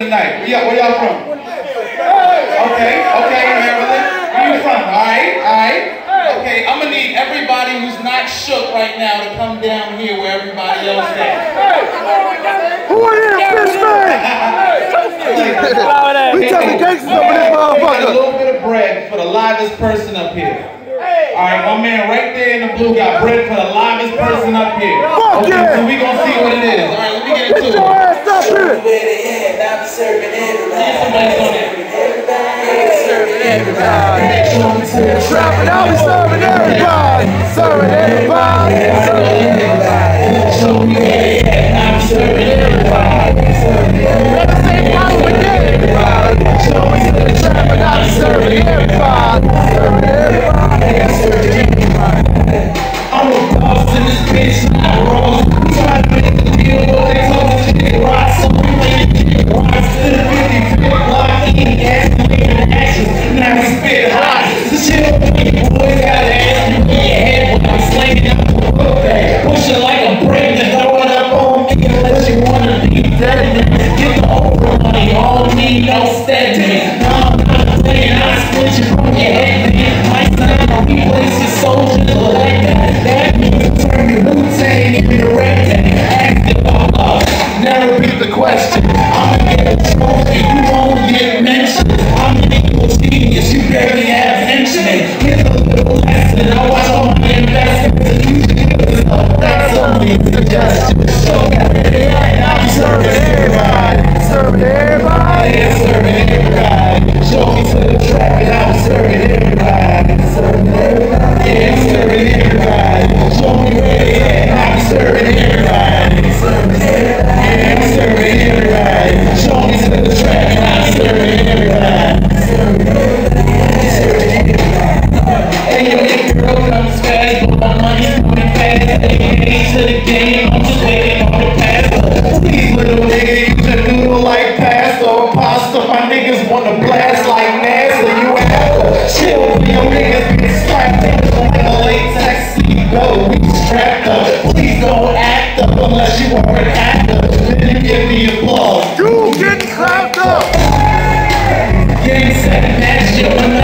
tonight. Where y'all, from? Okay, okay, Maryland. Where you from? All right, all right. Okay, I'm gonna need everybody who's not shook right now to come down here where everybody else is. Who are you, Pittsburgh? We tell the gangsters over this motherfucker. A little bit of bread for the livest person up here. All right, my man right there in the blue got bread for the livest person up here. Fuck okay, yeah. so we gonna see what it is. All right, let me get into it. Get your ass up here serving everybody. Everybody serving everybody. Trapping, I was serving everybody. Serving everybody. Serving everybody. Show me that I'm serving everybody. Serving everybody. Show me and I'm serving everybody. name. I'm just on the nigga, you noodle like pasta or pasta. My niggas wanna blast like NASA. You chill for your niggas get strapped up like a. We strapped up. Please don't act up unless you. Then you give me applause. You get clapped up. Game set, match, you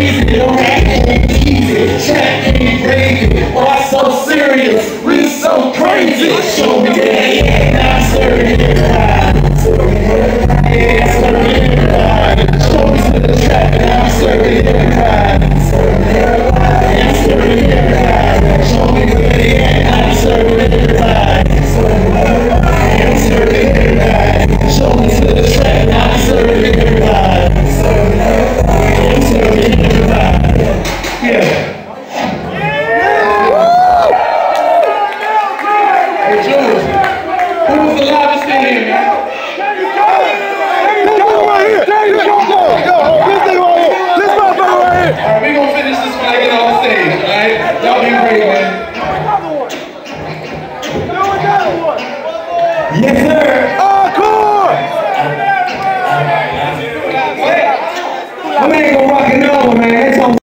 amazing, no acting easy, chat ain't crazy, why so serious, we so crazy, show me Yes, sir. Encore! My man gonna rock and roll, man.